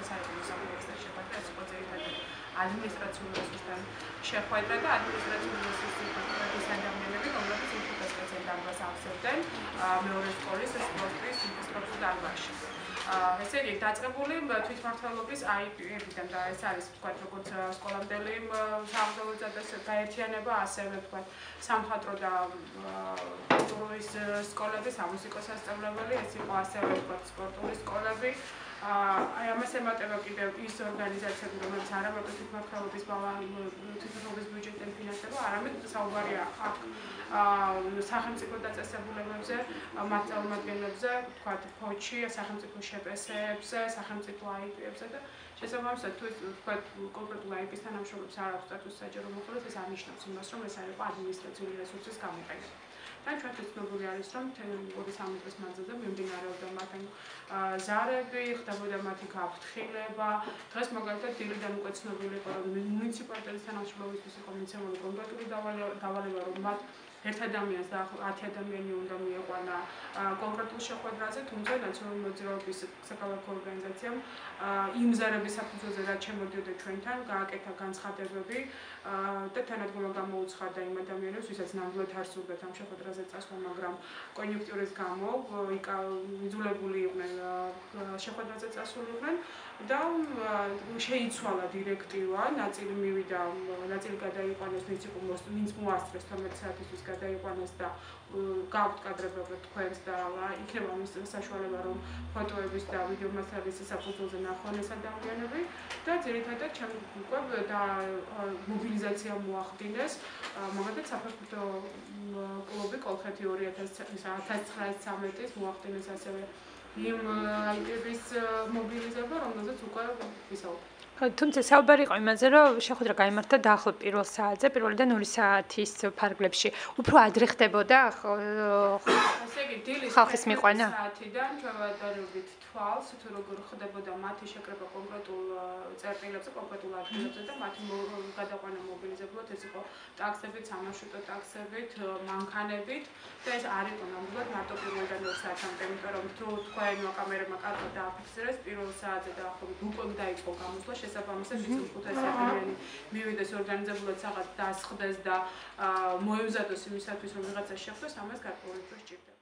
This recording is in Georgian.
ეს არის მოსახლეობის შეხვედრა, ეს იყო ძირითადად ადმინისტრაციული რესურსთან შეხვედრა და ადმინისტრაციული რესურსის ადამიანები, რომლებიც ინფრასტრუქტურის სპეციალისტებს ავსებდნენ მეორე სკოლის სპორტის ინფრასტრუქტურის დარბაზში. ესე იგი დაწყებული თვითმართველობის IP-ებიდან და ეს არის თქვა როგორც სკოლამდელი და გაერთიანება ასევე თქვა სამხატრო და კულტურის სკოლები, სამუსიკო სასწავლებელი, ეს იყო ასევე თქვა სპორტული სკოლები. აი ამას ემატება კიდევ ის ორგანიზაციები, რომელიც არ ამატებს თვითმართველობის თვითმართველობის ბიუჯეტიდან ფინანსება, არამედ საუბარია აქ სახელმწიფო დაწესებულებებზე, მათ წარმომადგენლებზე, თქვა ფოჩი, სახელმწიფო შეპესეებზე, სახელმწიფო აიპებზე და შესაბამისად თუ თქვა კონკრეტულ აიპის თანამშრომლებს არ აქვს სტატუსი საჯარო მოხელეს, ეს არნიშნავს იმას, რომ ეს არის ადმინისტრაციული რესურსის გამოყენება. და ჩვენთვის ცნობილი არის რომ თემური სამეფოს მანძილზე მიმდინარეობდა მათი ზარები, ხდებოდა მათი გაფრთხილება. დღეს მაგალითად დილიდან უკვე ცნობილი იყო რომ მუნიციპალიტეტის თანამშრომლობის კომისიამ კონკრეტული დავალება რომ მათ ერთ ადამიანს და 10 ადამიანი უნდა მieყვანა კონკრეტულ შეხვედრაზე, თუმცა ნაციონალური მოძრაობის საკალათო ორგანიზაციამ იმზარების საფუძველზე რაც შემოდიოდა ჩვენთან, გააკეთა განცხადებები და თანადგომა გამოუცხადა იმ ადამიანებს, ვისაც ნამდვილად არ სურდათ ამ შეხვედრაზე წასვლა, მაგრამ კონიუნქტურის გამო იძულებული იყვნენ შეხვედრაზე წასულიყვნენ და შეიცვალა დირექტივა, ნაწილი მივიდა, ნაწილი გადაიყვანეს ვინც იყო ვინც მოასწრეს 12 საათისთვის გადაიყვანეს და გავთ კადრებები თქვენს და იქნება მის საშუალება რომ ფოტოების და ვიდეო მასალის საფუძველზე ნახონ ეს ადამიანები და ძირითადად ჩემ უკვე მობილიზაცია მოახდინეს. მაგალითად საფეხბურთო კლუბი კოლხეთი 2019-ის მოახდინეს ასევე იმ აიტების მობილიზება რომელზეც უკვე ვისაუბრეთ თუმცა საუბარი იყო იმაზე, რომ შეხვედრა გამართა დაახლოებით პირველ საათზე, პირველიდან 2 საათის ფარგლებში. უფრო ადრე ხდებოდა ასე იგი დილის ხალხის მიყვანა საათიდან ჩვენ ვადარებით თვალს, თუ როგორ ხდებოდა მათი შეკრება კონკრეტულ წერტილებზე, კონკრეტულ ადგილებზე და მათი გადაყვანა მობილიზებლად, ეს იყო ტაქსებით, სამარშრუტო ტაქსებით, მანქანებით და ეს არ იყო ნამდვილად მარტო პირველიდან 2 საათამდე, იმიტომ რომ თუ თქვენ კამერებმა კარგად დააფიქსირეს პირველ საათზე და ახლა უკვე დაიწყო გამოსვლა შესაბამისად ვიცი 500 ადამიანი მივიდეს ორგანიზებულად საღად დასხდეს და მოევზადოს იმისათვის რომ ვიღაცა შეხვდეს ამას გარკვეული დრო სჭირდება